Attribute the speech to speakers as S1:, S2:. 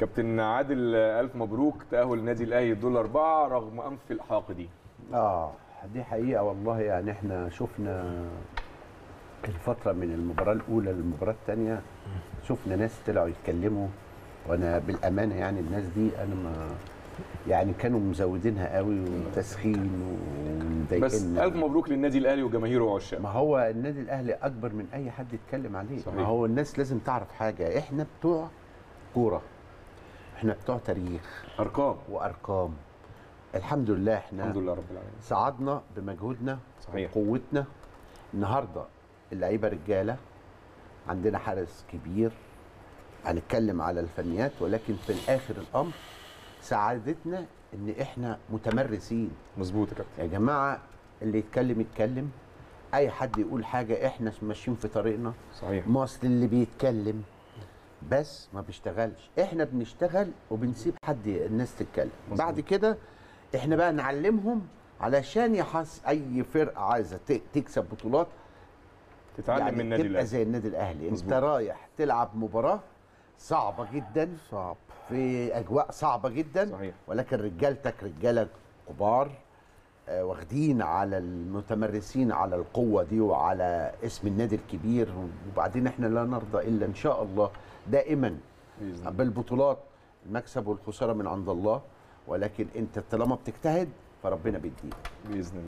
S1: كابتن عادل ألف مبروك تأهل النادي الأهلي الدور اربعه رغم أنف الحاقدين
S2: آه دي حقيقة والله يعني إحنا شفنا الفترة من المباراة الأولى للمباراة الثانية شفنا ناس طلعوا يتكلموا وأنا بالأمانة يعني الناس دي أنا ما يعني كانوا مزودينها قوي وتسخين
S1: بس
S2: ومضايقنا
S1: ألف مبروك للنادي الأهلي وجماهيره وعشاقه
S2: ما هو النادي الأهلي أكبر من أي حد يتكلم عليه.
S1: صحيح.
S2: ما هو الناس لازم تعرف حاجة إحنا بتوع كورة. إحنا بتوع تاريخ.
S1: أرقام.
S2: وأرقام. الحمد لله إحنا
S1: الحمد لله رب العالمين.
S2: صعدنا بمجهودنا
S1: صحيح.
S2: وقوتنا. النهارده اللعيبة رجالة. عندنا حارس كبير. هنتكلم على الفنيات ولكن في الآخر الأمر سعادتنا إن إحنا متمرسين.
S1: مظبوط يا كابتن.
S2: يا جماعة اللي يتكلم يتكلم. أي حد يقول حاجة إحنا ماشيين في طريقنا.
S1: صحيح.
S2: اصل اللي بيتكلم. بس ما بيشتغلش إحنا بنشتغل وبنسيب حد الناس تتكلم. بعد كده إحنا بقى نعلمهم علشان يحس أي فرقة عايزة تكسب بطولات
S1: تتعلم من النادي
S2: تبقى
S1: الأهلي
S2: زي النادي الأهلي انت. رايح تلعب مباراة صعبة جدا
S3: صعب
S2: في أجواء صعبة جدا
S1: صحيح.
S2: ولكن رجالتك رجالة كبار واخدين على المتمرسين على القوة دي وعلى اسم النادي الكبير وبعدين إحنا لا نرضى إلا إن شاء الله دائما بالبطولات المكسب والخسارة من عند الله ولكن أنت طالما بتجتهد فربنا بيديك.
S1: بإذن الله.